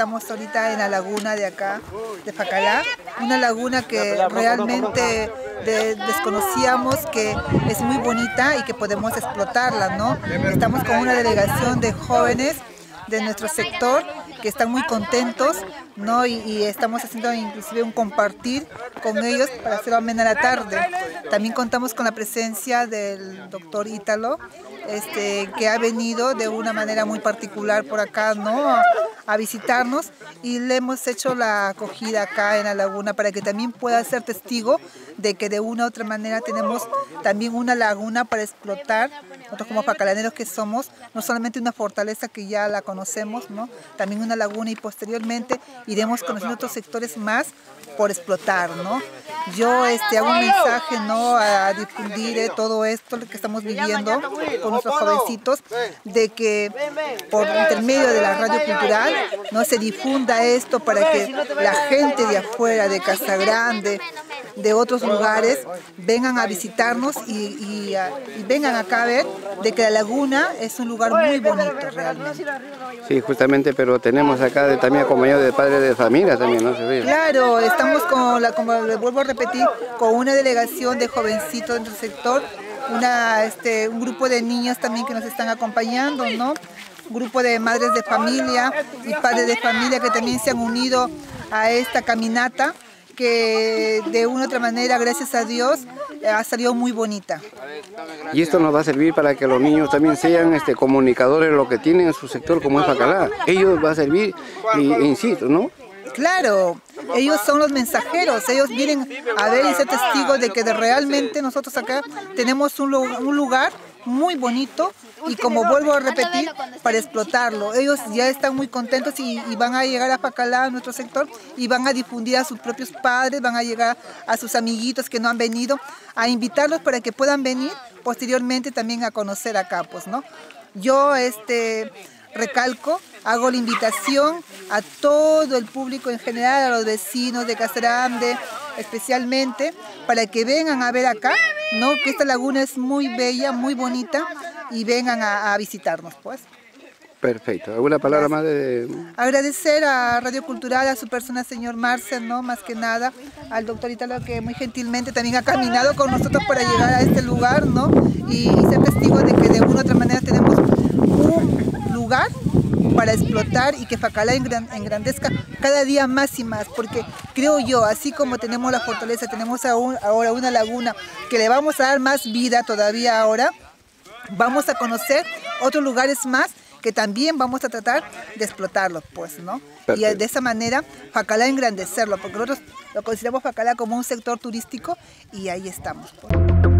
Estamos ahorita en la laguna de acá, de Facalá, una laguna que realmente desconocíamos que es muy bonita y que podemos explotarla, ¿no? Estamos con una delegación de jóvenes de nuestro sector que están muy contentos, ¿no? Y, estamos haciendo inclusive un compartir con ellos para hacer amena la tarde. También contamos con la presencia del doctor Ítalo, este, que ha venido de una manera muy particular por acá, ¿no? A visitarnos y le hemos hecho la acogida acá en la laguna para que también pueda ser testigo de que de una u otra manera tenemos también una laguna para explotar, nosotros como facalaneros que somos, no solamente una fortaleza que ya la conocemos, ¿no? también una laguna y posteriormente iremos conociendo otros sectores más por explotar, ¿no? Yo este, hago un mensaje, ¿no? A difundir eh, todo esto que estamos viviendo con nuestros jovencitos, de que por intermedio de la radio cultural, ¿no? Se difunda esto para que la gente de afuera, de Casa Grande, de otros lugares vengan a visitarnos y, vengan acá a ver de que la laguna es un lugar muy bonito realmente. Sí, justamente, pero tenemos acá también acompañado de padres de familia también, ¿no? Claro, estamos con la, como les vuelvo a repetir, con una delegación de jovencitos del sector, una, este, un grupo de niños también que nos están acompañando, ¿no? Un grupo de madres de familia y padres de familia que también se han unido a esta caminata que de una u otra manera, gracias a Dios, ha salido muy bonita. Y esto nos va a servir para que los niños también sean este, comunicadores de lo que tienen en su sector como es Facalá. Ellos va a servir, y, insisto, ¿no? Claro, ellos son los mensajeros, ellos vienen a ver y ser testigos de que realmente nosotros acá tenemos un, un lugar muy bonito y como vuelvo a repetir, para explotarlo. Ellos ya están muy contentos y, van a llegar a Pacalá, a nuestro sector, y van a difundir a sus propios padres, van a llegar a sus amiguitos que no han venido, a invitarlos para que puedan venir posteriormente también a conocer acá, pues, ¿no? Yo, este recalco, hago la invitación a todo el público en general, a los vecinos de Castrande, especialmente, para que vengan a ver acá, ¿no? Que esta laguna es muy bella, muy bonita, y vengan a, visitarnos, pues. Perfecto. ¿Alguna palabra más de...? Agradecer a Radio Cultural, a su persona, señor Marcel, ¿no? Más que nada, al doctor Italo, que muy gentilmente también ha caminado con nosotros para llegar a este lugar, ¿no? Y, ser testigo de que de una u otra manera tenemos un lugar para explotar y que Facalá engrandezca cada día más y más, porque creo yo, así como tenemos la fortaleza, tenemos ahora una laguna que le vamos a dar más vida todavía ahora, vamos a conocer otros lugares más que también vamos a tratar de explotarlos, pues, ¿no? Y de esa manera, Facalá engrandecerlo, porque nosotros lo consideramos Facalá como un sector turístico y ahí estamos. Pues.